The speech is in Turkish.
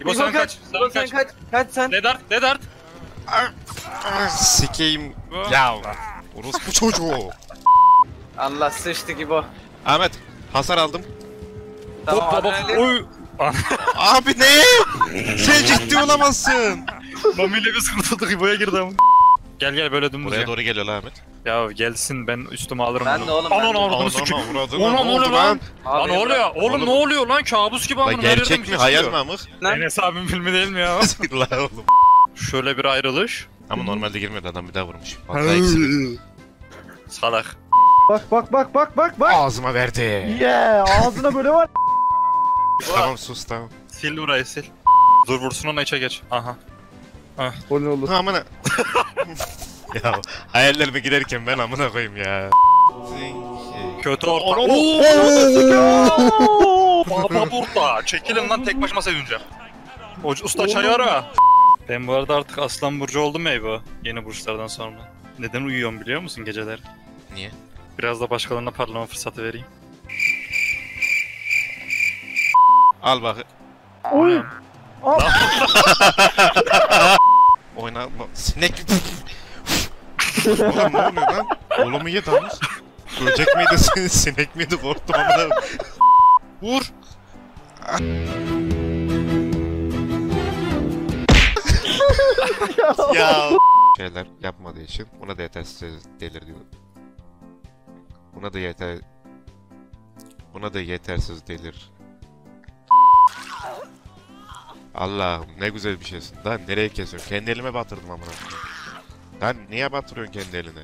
İbo sen kaç. İbo Sen sen kaç. kaç. Sen. Dedart. Dedart. Sikeyim. Ya orospu çocuğu. Allah sıçtık İbo. Ahmet hasar aldım. Tamam Hop baba. Oy. Abi ne? Sen ciddi olamazsın. Mamiyle biz kurtulduk İbo'ya girdi ama. Gel gel böyle dümdüz Buraya gel. doğru geliyor lan Ahmet. Ya gelsin ben üstüme alırım Ben bunu. de oğlum, ben Anan de. Ana sikeyim. avradını Ona ne oluyor lan? Abi Lan ne oluyor? Oğlum, Oğlum- ne oluyor lan? Kabus gibi amına. her yerden gerçek bir mi şey hayal mi amık? Lan. Enes abim filmi değil mi ya? La oğlum. Şöyle bir ayrılış. Ama normalde girmiyordu adam bir daha vurmuş. Vallahi ikisi. Salak. Bak bak bak bak bak bak. Ağzıma verdi. Yeah ağzına böyle var. Tamam sus tamam. Sil burayı sil. Dur vursun ona içe geç. Aha. O ne olur. Ha amına. ya hayallerime giderken ben amına koyayım ya. Kötü orta. Onu- Oo! Baba burada. Çekilin lan tek başıma sevince. Usta çay ara. Ben bu arada artık Aslan Burcu oldum ya bu yeni burçlardan sonra. Neden uyuyorum biliyor musun geceler? Niye? Biraz da başkalarına parlama fırsatı vereyim. Al bak. Oy. Oyna. Sinek. Oğlum ne oluyor lan? Oğlumu ye damız. Böcek miydi sin- sinek miydi korktum amına. Vur. ya. Şeyler yapmadığı için buna da yetersiz delir diyor. Buna da yeter... Buna da yetersiz delir. Allah'ım ne güzel bir şeysin. Lan nereye kesiyorsun? Kendi elime batırdım amına. Lan niye batırıyorsun kendi eline?